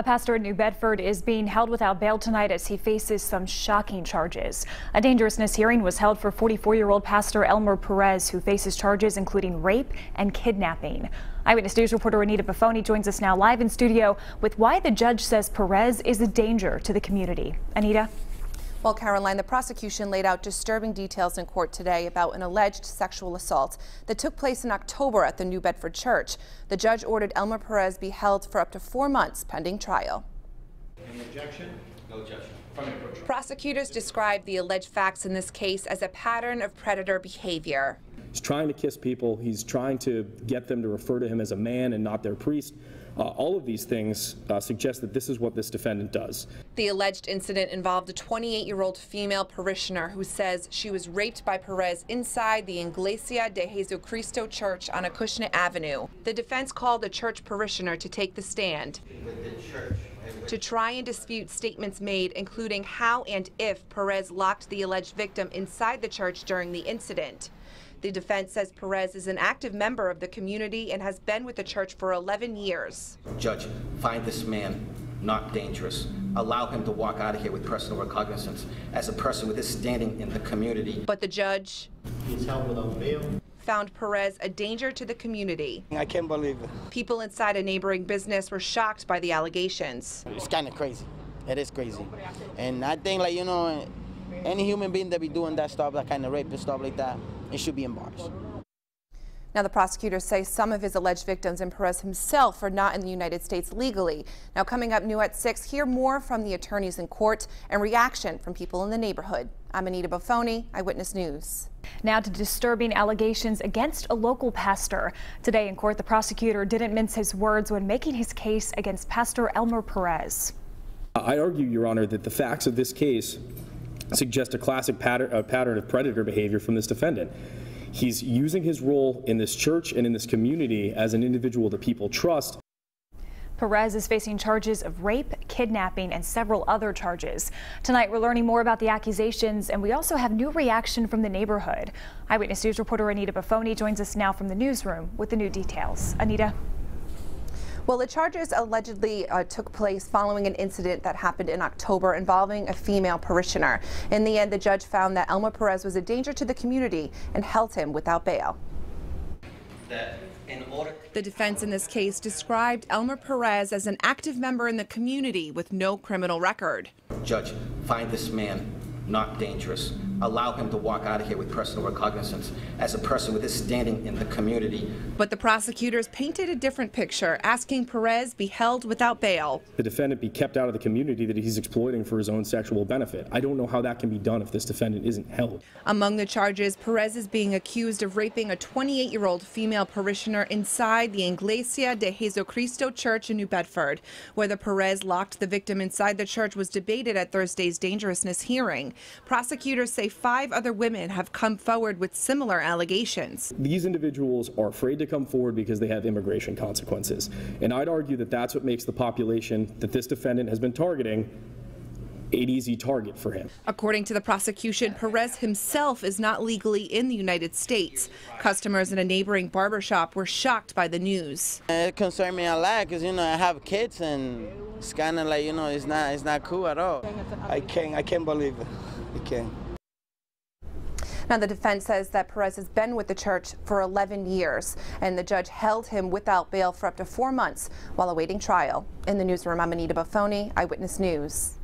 A pastor in New Bedford is being held without bail tonight as he faces some shocking charges. A dangerousness hearing was held for 44-year-old pastor Elmer Perez, who faces charges including rape and kidnapping. Eyewitness News reporter Anita Buffoni joins us now live in studio with why the judge says Perez is a danger to the community. Anita? Well, Caroline, the prosecution laid out disturbing details in court today about an alleged sexual assault that took place in October at the New Bedford Church. The judge ordered Elmer Perez be held for up to four months pending trial. Any objection? No objection. From the approach. Prosecutors described the alleged facts in this case as a pattern of predator behavior. He's trying to kiss people. He's trying to get them to refer to him as a man and not their priest. Uh, all of these things uh, suggest that this is what this defendant does. The alleged incident involved a 28-year-old female parishioner who says she was raped by Perez inside the Iglesia de Jesucristo Church on Acushnet Avenue. The defense called the church parishioner to take the stand to try and dispute statements made, including how and if Perez locked the alleged victim inside the church during the incident. The defense says Perez is an active member of the community and has been with the church for 11 years. Judge, find this man not dangerous. Allow him to walk out of here with personal recognizance as a person with his standing in the community. But the judge He's held without bail. found Perez a danger to the community. I can't believe it. People inside a neighboring business were shocked by the allegations. It's kind of crazy. It is crazy. And I think, like, you know, any human being that be doing that stuff, that kind of rape and stuff like that, it should be in bars. Now, the prosecutors say some of his alleged victims and Perez himself are not in the United States legally. Now, coming up new at 6, hear more from the attorneys in court and reaction from people in the neighborhood. I'm Anita Buffoni, Eyewitness News. Now to disturbing allegations against a local pastor. Today in court, the prosecutor didn't mince his words when making his case against Pastor Elmer Perez. I argue, Your Honor, that the facts of this case suggest a classic pattern, a pattern of predator behavior from this defendant. He's using his role in this church and in this community as an individual that people trust Perez is facing charges of rape, kidnapping, and several other charges. Tonight, we're learning more about the accusations, and we also have new reaction from the neighborhood. Eyewitness News reporter Anita Buffoni joins us now from the newsroom with the new details. Anita. Well, the charges allegedly uh, took place following an incident that happened in October involving a female parishioner. In the end, the judge found that Elmer Perez was a danger to the community and held him without bail. In order The defense in this case described Elmer Perez as an active member in the community with no criminal record. Judge, find this man not dangerous. Allow him to walk out of here with personal recognizance as a person with his standing in the community. But the prosecutors painted a different picture, asking Perez be held without bail. the defendant be kept out of the community that he's exploiting for his own sexual benefit. I don't know how that can be done if this defendant isn't held. Among the charges, Perez is being accused of raping a 28-year-old female parishioner inside the Iglesia de Jesucristo Church in New Bedford. Whether Perez locked the victim inside the church was debated at Thursday's dangerousness hearing. Prosecutors say five other women have come forward with similar allegations. These individuals are afraid to come forward because they have immigration consequences. And I'd argue that that's what makes the population that this defendant has been targeting an easy target for him. According to the prosecution, Perez himself is not legally in the United States. Customers in a neighboring barbershop were shocked by the news. It concerns me a lot because, you know, I have kids and it's kind of like, you know, it's not, it's not cool at all. I can't, I can't believe it. I can't. Now, the defense says that Perez has been with the church for 11 years, and the judge held him without bail for up to four months while awaiting trial. In the newsroom, I'm Anita Buffoni, Eyewitness News.